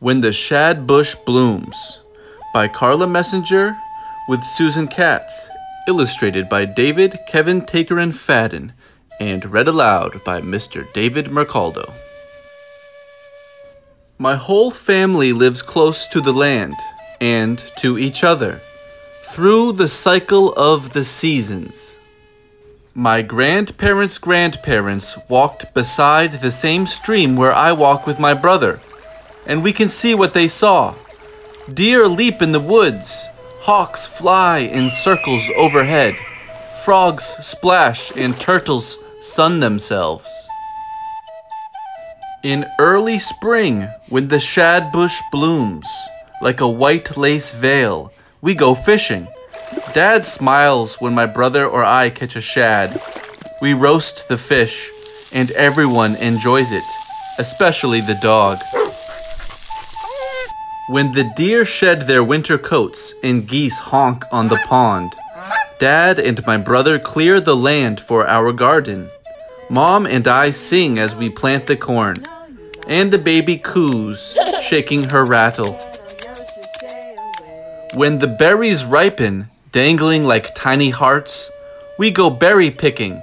When the Shadbush Blooms by Carla Messinger with Susan Katz, illustrated by David Kevin Takerin Fadden, and read aloud by Mr. David Mercaldo. My whole family lives close to the land and to each other through the cycle of the seasons. My grandparents' grandparents walked beside the same stream where I walk with my brother and we can see what they saw. Deer leap in the woods, hawks fly in circles overhead, frogs splash, and turtles sun themselves. In early spring, when the shad bush blooms, like a white lace veil, we go fishing. Dad smiles when my brother or I catch a shad. We roast the fish, and everyone enjoys it, especially the dog. When the deer shed their winter coats and geese honk on the pond, Dad and my brother clear the land for our garden. Mom and I sing as we plant the corn, and the baby coos, shaking her rattle. When the berries ripen, dangling like tiny hearts, we go berry picking.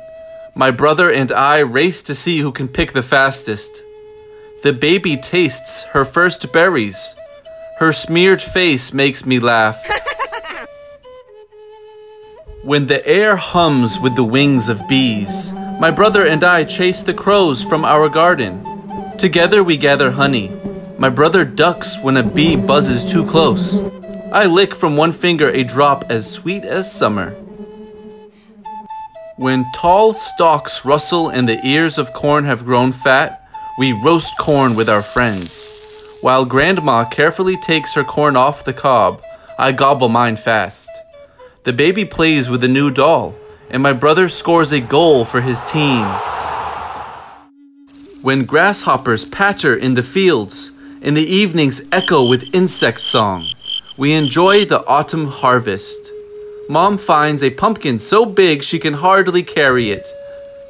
My brother and I race to see who can pick the fastest. The baby tastes her first berries her smeared face makes me laugh. when the air hums with the wings of bees, my brother and I chase the crows from our garden. Together we gather honey. My brother ducks when a bee buzzes too close. I lick from one finger a drop as sweet as summer. When tall stalks rustle and the ears of corn have grown fat, we roast corn with our friends. While Grandma carefully takes her corn off the cob, I gobble mine fast. The baby plays with a new doll, and my brother scores a goal for his team. When grasshoppers patter in the fields, and the evenings echo with insect song, we enjoy the autumn harvest. Mom finds a pumpkin so big she can hardly carry it.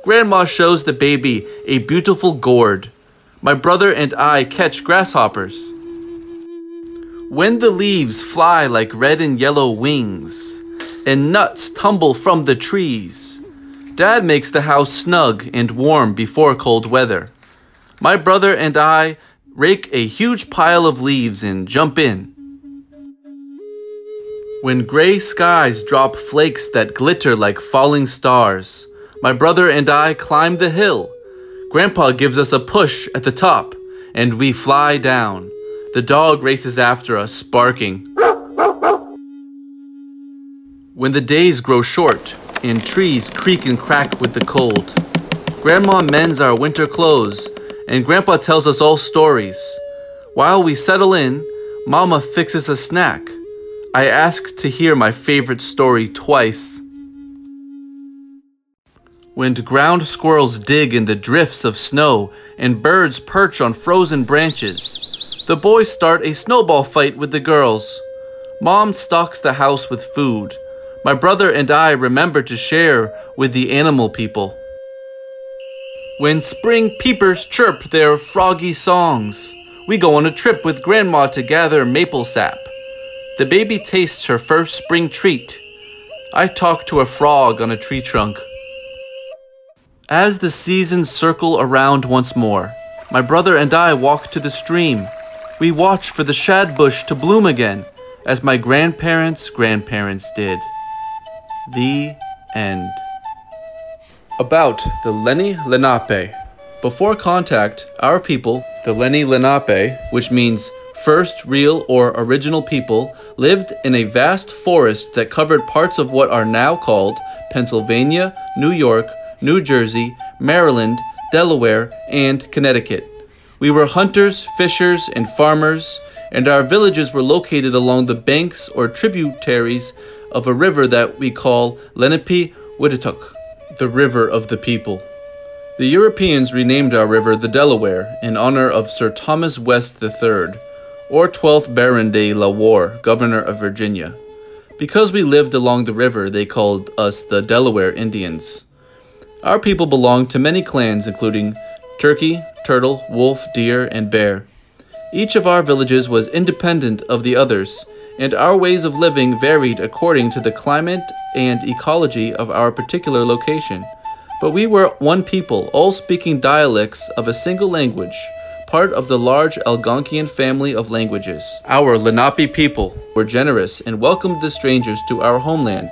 Grandma shows the baby a beautiful gourd. My brother and I catch grasshoppers. When the leaves fly like red and yellow wings, and nuts tumble from the trees, Dad makes the house snug and warm before cold weather. My brother and I rake a huge pile of leaves and jump in. When gray skies drop flakes that glitter like falling stars, my brother and I climb the hill Grandpa gives us a push at the top, and we fly down. The dog races after us, barking. When the days grow short, and trees creak and crack with the cold, Grandma mends our winter clothes, and Grandpa tells us all stories. While we settle in, Mama fixes a snack. I ask to hear my favorite story twice. When ground squirrels dig in the drifts of snow and birds perch on frozen branches, the boys start a snowball fight with the girls. Mom stocks the house with food. My brother and I remember to share with the animal people. When spring peepers chirp their froggy songs, we go on a trip with Grandma to gather maple sap. The baby tastes her first spring treat. I talk to a frog on a tree trunk. As the seasons circle around once more, my brother and I walk to the stream. We watch for the shad bush to bloom again, as my grandparents' grandparents did. The end. About the Lenni Lenape. Before contact, our people, the Lenni Lenape, which means first real or original people, lived in a vast forest that covered parts of what are now called Pennsylvania, New York, New Jersey, Maryland, Delaware, and Connecticut. We were hunters, fishers, and farmers, and our villages were located along the banks or tributaries of a river that we call Lenape Wittatuk, the river of the people. The Europeans renamed our river the Delaware in honor of Sir Thomas West III, or 12th Baron de la Warr, governor of Virginia. Because we lived along the river, they called us the Delaware Indians. Our people belong to many clans including turkey, turtle, wolf, deer, and bear. Each of our villages was independent of the others, and our ways of living varied according to the climate and ecology of our particular location. But we were one people, all speaking dialects of a single language, part of the large Algonquian family of languages. Our Lenape people were generous and welcomed the strangers to our homeland.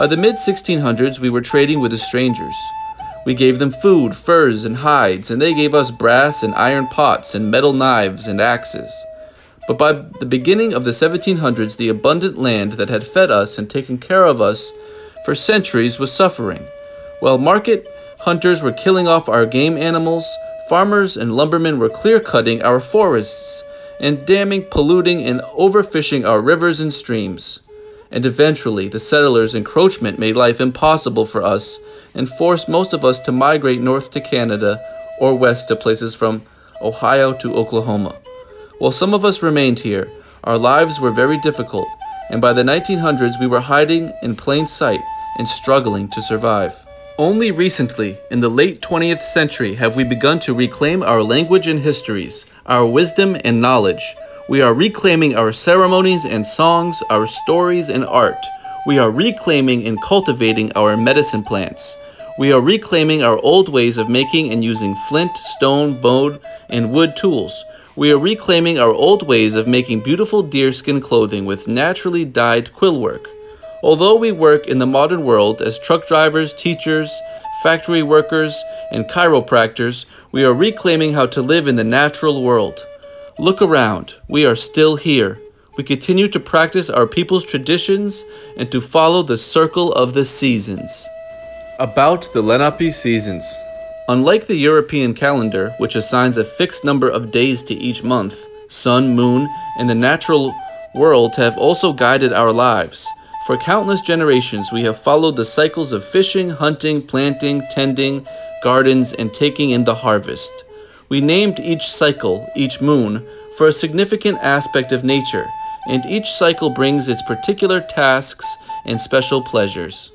By the mid 1600s, we were trading with the strangers. We gave them food, furs, and hides, and they gave us brass and iron pots and metal knives and axes. But by the beginning of the 1700s, the abundant land that had fed us and taken care of us for centuries was suffering. While market hunters were killing off our game animals, farmers and lumbermen were clear cutting our forests and damming, polluting, and overfishing our rivers and streams. And eventually, the settlers' encroachment made life impossible for us and forced most of us to migrate north to Canada or west to places from Ohio to Oklahoma. While some of us remained here, our lives were very difficult, and by the 1900s we were hiding in plain sight and struggling to survive. Only recently, in the late 20th century, have we begun to reclaim our language and histories, our wisdom and knowledge. We are reclaiming our ceremonies and songs, our stories and art. We are reclaiming and cultivating our medicine plants. We are reclaiming our old ways of making and using flint, stone, bone, and wood tools. We are reclaiming our old ways of making beautiful deerskin clothing with naturally dyed quill work. Although we work in the modern world as truck drivers, teachers, factory workers, and chiropractors, we are reclaiming how to live in the natural world. Look around, we are still here. We continue to practice our people's traditions and to follow the circle of the seasons. About the Lenape seasons. Unlike the European calendar, which assigns a fixed number of days to each month, sun, moon, and the natural world have also guided our lives. For countless generations, we have followed the cycles of fishing, hunting, planting, tending, gardens, and taking in the harvest. We named each cycle, each moon, for a significant aspect of nature, and each cycle brings its particular tasks and special pleasures.